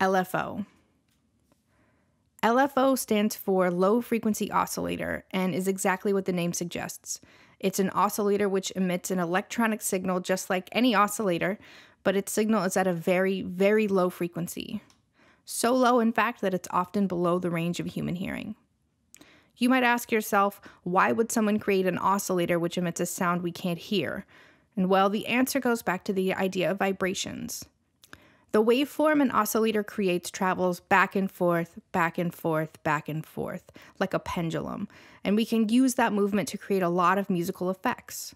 LFO. LFO stands for low frequency oscillator and is exactly what the name suggests. It's an oscillator which emits an electronic signal just like any oscillator, but its signal is at a very, very low frequency. So low, in fact, that it's often below the range of human hearing. You might ask yourself, why would someone create an oscillator which emits a sound we can't hear? And well, the answer goes back to the idea of vibrations. The waveform an oscillator creates travels back and forth, back and forth, back and forth, like a pendulum, and we can use that movement to create a lot of musical effects.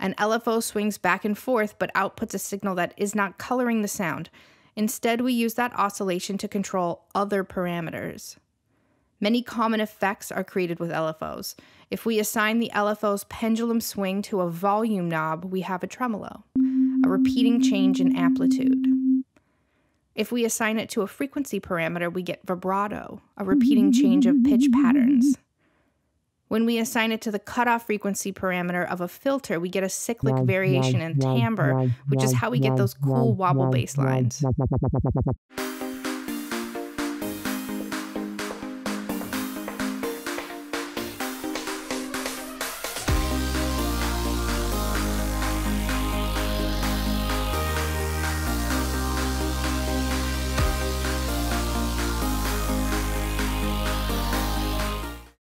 An LFO swings back and forth but outputs a signal that is not coloring the sound. Instead, we use that oscillation to control other parameters. Many common effects are created with LFOs. If we assign the LFO's pendulum swing to a volume knob, we have a tremolo, a repeating change in amplitude. If we assign it to a frequency parameter, we get vibrato, a repeating change of pitch patterns. When we assign it to the cutoff frequency parameter of a filter, we get a cyclic variation in timbre, which is how we get those cool wobble bass lines.